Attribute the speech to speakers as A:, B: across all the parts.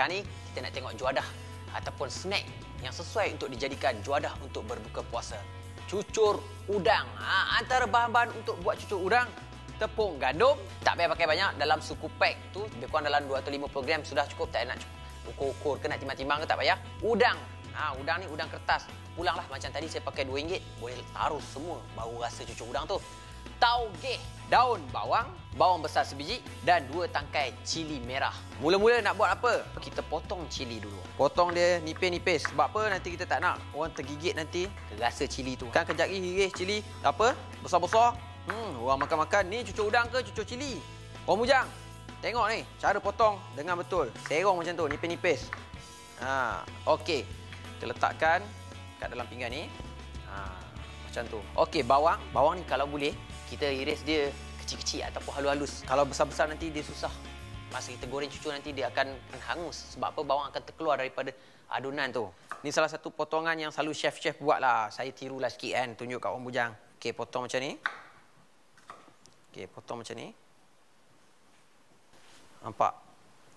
A: Sekarang ni kita nak tengok juadah ataupun snack yang sesuai untuk dijadikan juadah untuk berbuka puasa. Cucur udang. Ha, antara bahan-bahan untuk buat cucur udang, tepung gandum. Tak payah pakai banyak. Dalam suku pack tu, lebih kurang dalam 250 gram sudah cukup. Tak nak ukur-ukur ke nak timbang-timbang ke tak payah. Udang. Ha, udang ni udang kertas. Pulanglah macam tadi saya pakai RM2. Boleh taruh semua bau rasa cucur udang tu tauge, daun bawang, bawang besar sebiji dan dua tangkai cili merah. Mula-mula nak buat apa? Kita potong cili dulu. Potong dia nipis-nipis. Sebab apa? Nanti kita tak nak orang tergigit nanti rasa cili tu. Kan kejap lagi hiris cili. Apa? Besar-besar. Hmm, orang makan-makan. Ni cucur udang ke cucur cili? Orang bujang. Tengok ni, cara potong dengan betul. Serong macam tu, nipis-nipis. Ha, okey. Kita letakkan kat dalam pinggan ni. Ha, macam tu. Okey, bawang. Bawang ni kalau boleh kita iris dia kecil-kecil ataupun halus-halus. Kalau besar-besar nanti dia susah. Masa kita goreng cucur nanti dia akan hangus. Sebab apa bawang akan terkeluar daripada adunan tu. Ini salah satu potongan yang selalu chef-chef buat lah. Saya tirulah sikit kan. Tunjuk kat orang bujang. Okey, potong macam ni. Okey, potong macam ni. Nampak?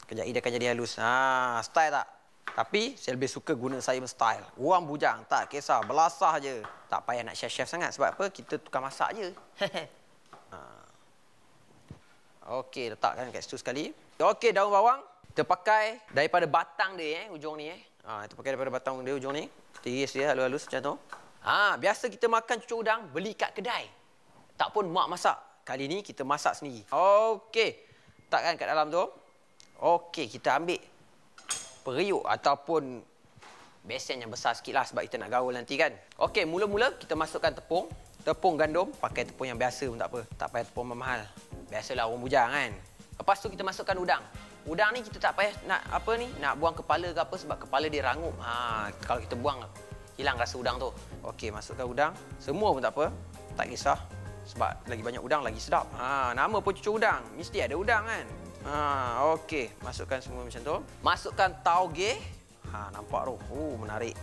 A: Kejap dia akan jadi halus. Ha, style tak? Tapi saya lebih suka guna saya style. Orang bujang tak kisah, belasah je. Tak payah nak chef-chef sangat sebab apa? Kita tukar masak je. ha. Okey, letakkan kat situ sekali. Okey, daun bawang kita pakai daripada batang dia eh, ujung ni eh. Ha, kita pakai daripada batang dia ujung ni. Kita iris dia halus-halus macam tu. Ha, biasa kita makan cucur udang beli kat kedai. Tak pun mak masak. Kali ni kita masak sendiri. Okey. Letakkan kat dalam tu. Okey, kita ambil periuk ataupun besen yang besar sikit lah sebab kita nak gaul nanti kan. Okey, mula-mula kita masukkan tepung. Tepung gandum, pakai tepung yang biasa pun tak apa. Tak payah tepung mahal. Biasalah orang bujang kan. Lepas tu kita masukkan udang. Udang ni kita tak payah nak apa ni, nak buang kepala ke apa sebab kepala dia rangup. Ha, kalau kita buang hilang rasa udang tu. Okey, masukkan udang. Semua pun tak apa. Tak kisah. Sebab lagi banyak udang lagi sedap. Ha, nama pun cucur udang. Mesti ada udang kan. Ha, okey, masukkan semua macam tu. Masukkan tauge. Ha, nampak tu. Oh, menarik.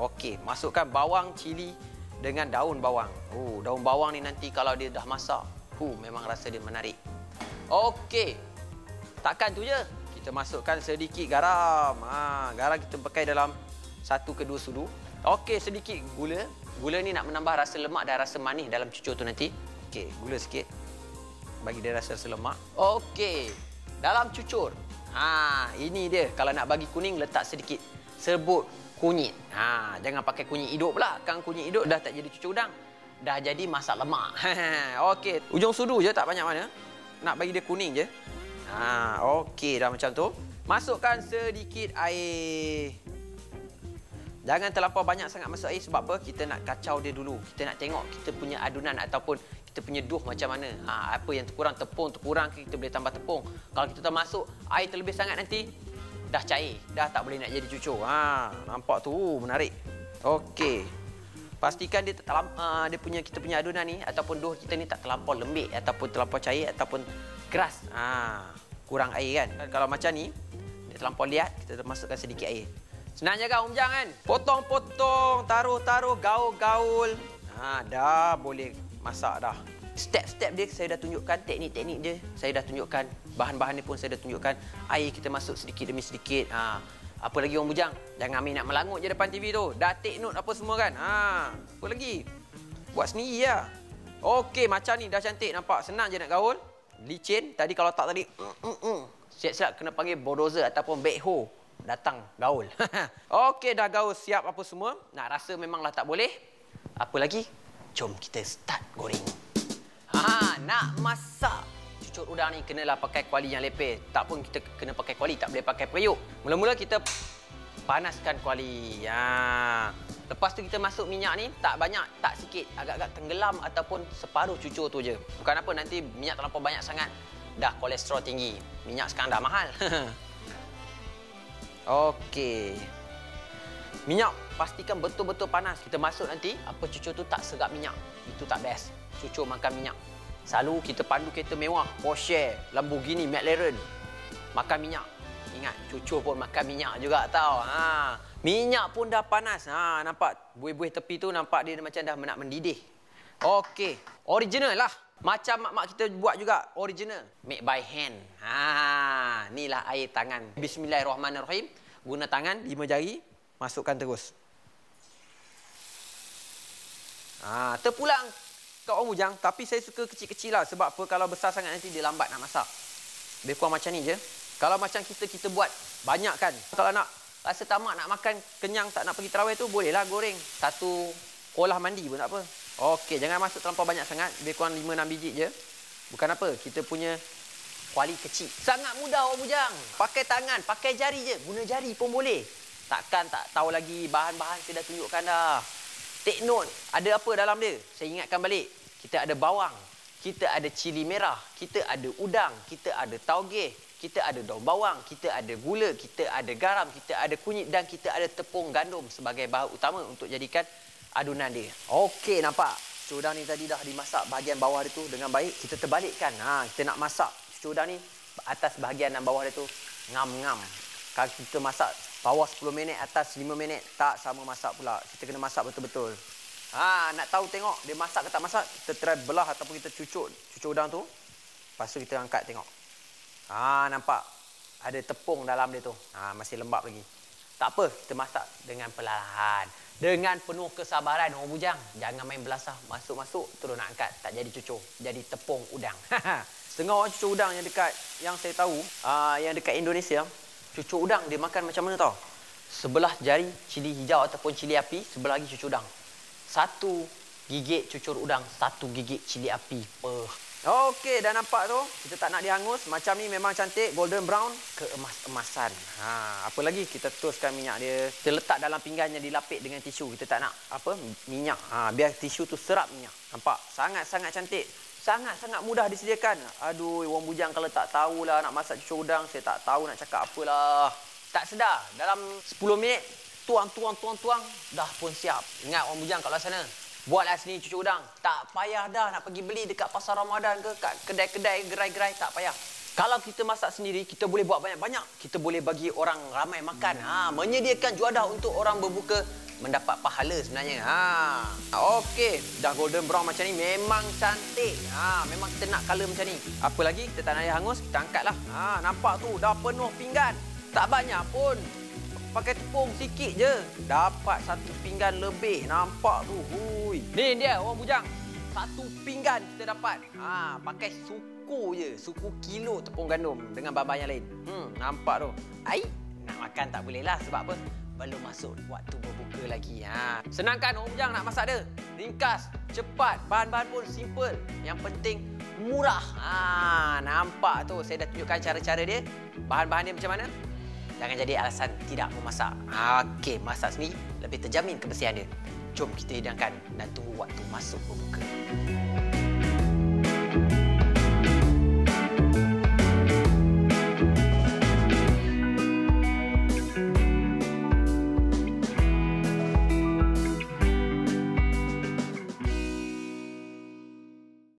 A: Okey, masukkan bawang cili dengan daun bawang. Oh, daun bawang ni nanti kalau dia dah masak, hu memang rasa dia menarik. Okey. Takkan tu je. Kita masukkan sedikit garam. Ha, garam kita pakai dalam satu ke dua sudu. Okey, sedikit gula. Gula ni nak menambah rasa lemak dan rasa manis dalam cucur tu nanti. Okey, gula sikit bagi dia rasa selemak. Okey. Dalam cucur. Ha, ini dia. Kalau nak bagi kuning letak sedikit serbuk kunyit. Ha, jangan pakai kunyit hidup pula. Kan kunyit hidup dah tak jadi cucur udang. Dah jadi masak lemak. okey. Ujung sudu je tak banyak mana. Nak bagi dia kuning je. Ha, okey dah macam tu. Masukkan sedikit air. Jangan terlampau banyak sangat masuk air sebab apa? Kita nak kacau dia dulu. Kita nak tengok kita punya adunan ataupun kita punya duh macam mana. Ha, apa yang terkurang tepung, terkurang kita boleh tambah tepung. Kalau kita termasuk air terlebih sangat nanti dah cair, dah tak boleh nak jadi cucur. Ha, nampak tu menarik. Okey. Pastikan dia tak uh, dia punya kita punya adunan ni ataupun duh kita ni tak terlampau lembik ataupun terlampau cair ataupun keras. Ha, kurang air kan. Dan kalau macam ni dia terlampau liat, kita masukkan sedikit air. Senang kan Om Jang kan? Potong-potong, taruh-taruh, gaul-gaul. Ha, dah boleh masak dah. Step-step dia saya dah tunjukkan, teknik-teknik dia saya dah tunjukkan. Bahan-bahan ni pun saya dah tunjukkan. Air kita masuk sedikit demi sedikit. Ha. Apa lagi orang bujang? Jangan ambil nak melangut je depan TV tu. Dah take note apa semua kan? Ha. Apa lagi? Buat sendiri lah. Okey, macam ni dah cantik nampak. Senang je nak gaul. Licin. Tadi kalau tak tadi. Siap-siap kena panggil bulldozer ataupun backhoe. Datang gaul. Okey, dah gaul siap apa semua. Nak rasa memanglah tak boleh. Apa lagi? Jom kita start goreng. Ha, nak masak cucur udang ni kenalah pakai kuali yang lepeh. Tak pun kita kena pakai kuali, tak boleh pakai periuk. Mula-mula kita panaskan kuali. Ha. Lepas tu kita masuk minyak ni, tak banyak, tak sikit. Agak-agak tenggelam ataupun separuh cucur tu je. Bukan apa, nanti minyak terlalu banyak sangat. Dah kolesterol tinggi. Minyak sekarang dah mahal. Okey. Minyak pastikan betul-betul panas. Kita masuk nanti, apa cucur tu tak serap minyak. Itu tak best. Cucur makan minyak. Selalu kita pandu kereta mewah, Porsche, Lamborghini, McLaren. Makan minyak. Ingat, cucur pun makan minyak juga tau. Ha. Minyak pun dah panas. Ha, nampak buih-buih tepi tu nampak dia macam dah nak mendidih. Okey, original lah. Macam mak-mak kita buat juga original. Make by hand. Ha, inilah air tangan. Bismillahirrahmanirrahim. Guna tangan, lima jari. Masukkan terus. Ha, terpulang kat orang bujang. Tapi saya suka kecil-kecil lah. Sebab apa kalau besar sangat nanti dia lambat nak masak. Lebih kurang macam ni je. Kalau macam kita, kita buat banyak kan. Kalau nak rasa tamak nak makan kenyang tak nak pergi terawih tu bolehlah goreng. Satu kolah mandi pun tak apa. Okey, jangan masuk terlampau banyak sangat. Lebih kurang 5-6 biji je. Bukan apa, kita punya kuali kecil. Sangat mudah orang bujang. Pakai tangan, pakai jari je. Guna jari pun boleh. Takkan tak tahu lagi bahan-bahan saya dah tunjukkan dah. Take note, ada apa dalam dia? Saya ingatkan balik. Kita ada bawang, kita ada cili merah, kita ada udang, kita ada tauge, kita ada daun bawang, kita ada gula, kita ada garam, kita ada kunyit dan kita ada tepung gandum sebagai bahan utama untuk jadikan adunan dia. Okey, nampak? Cucur udang ni tadi dah dimasak bahagian bawah dia tu dengan baik. Kita terbalikkan. Ha, kita nak masak cucur udang ni atas bahagian dan bawah dia tu ngam-ngam. Kalau kita masak bawah 10 minit, atas 5 minit, tak sama masak pula. Kita kena masak betul-betul. Ha, nak tahu tengok dia masak ke tak masak, kita try belah ataupun kita cucuk cucur udang tu. Lepas tu kita angkat tengok. Ha, nampak? Ada tepung dalam dia tu. Ha, masih lembap lagi. Tak apa, kita masak dengan perlahan dengan penuh kesabaran orang bujang jangan main belasah. Masuk-masuk terus nak angkat. Tak jadi cucur jadi tepung udang. Setengah orang cucur udang yang dekat yang saya tahu uh, yang dekat Indonesia cucur udang dia makan macam mana tau? Sebelah jari cili hijau ataupun cili api sebelah lagi cucur udang. Satu gigit cucur udang satu gigit cili api Peh. Okey, dah nampak tu. Kita tak nak dihangus. Macam ni memang cantik. Golden brown. Keemas-emasan. Ha, apa lagi? Kita teruskan minyak dia. Kita letak dalam pinggan yang dilapik dengan tisu. Kita tak nak apa minyak. Ha, biar tisu tu serap minyak. Nampak? Sangat-sangat cantik. Sangat-sangat mudah disediakan. Aduh, orang bujang kalau tak tahulah nak masak cucur udang. Saya tak tahu nak cakap apalah. Tak sedar. Dalam 10 minit, tuang, tuang, tuang, tuang. Dah pun siap. Ingat orang bujang kat luar sana. Buatlah sini cucu udang. Tak payah dah nak pergi beli dekat pasar Ramadan ke kat kedai-kedai gerai-gerai tak payah. Kalau kita masak sendiri, kita boleh buat banyak-banyak. Kita boleh bagi orang ramai makan. Ha, menyediakan juadah untuk orang berbuka mendapat pahala sebenarnya. Ha. Okey, dah golden brown macam ni memang cantik. Ha, memang kita nak color macam ni. Apa lagi? Kita tak nak hangus, kita angkatlah. Ha, nampak tu dah penuh pinggan. Tak banyak pun pakai tepung sikit je. Dapat satu pinggan lebih. Nampak tu. Hui. Ni dia orang bujang. Satu pinggan kita dapat. Ha pakai suku je. Suku kilo tepung gandum dengan bahan yang lain. Hmm nampak tu. Ai nak makan tak boleh lah sebab apa? Belum masuk waktu berbuka lagi. Ha. Senangkan orang bujang nak masak dia. Ringkas cepat. Bahan-bahan pun simple. Yang penting murah. Ha nampak tu. Saya dah tunjukkan cara-cara dia. Bahan-bahan dia macam mana Jangan jadi alasan tidak memasak. Okey, masak sendiri lebih terjamin kebersihan dia. Jom kita hidangkan dan tunggu waktu masuk berbuka.